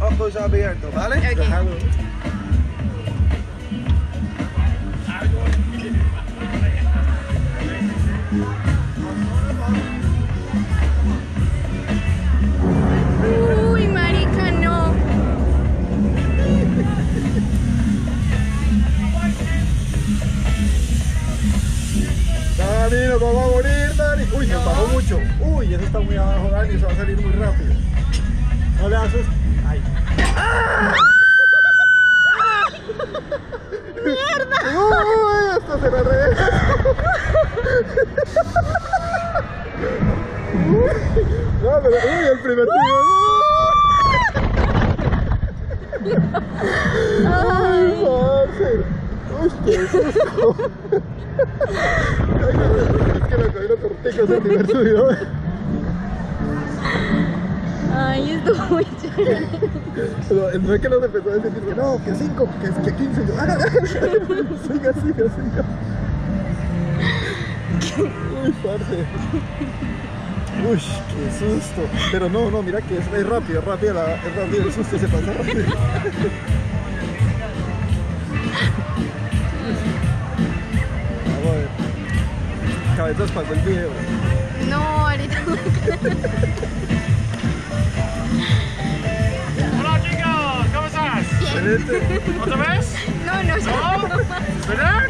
los ojos abiertos, ¿vale? Ok. Claro. Uy, marica, no. Dani, nos vamos a morir, Dani. Uy, nos bajó mucho. Uy, eso está muy abajo, Dani. Eso va a salir muy rápido. No le asustes. Ay. ¡Mierda! Uy, esto al revés. Uy, no, pero, uy, el primer tiro. Uy, parce. Uy, qué susto. Ay, no, es que cogí los torticos el primer subidón. Ay, estuvo muy chévere. No es que nos empezó a decir, no, que 5, que, que 15. Yo, ah, siga, siga, siga. Uy, qué susto. Pero no, no, mira que es, es rápido, es rápido, la- es rápido el susto, se pasa rápido. Vamos a ver. Cabezas pasó el video. No, ahorita. Excelente. ¿Otra vez? No, no. ¿No? ¿Verdad?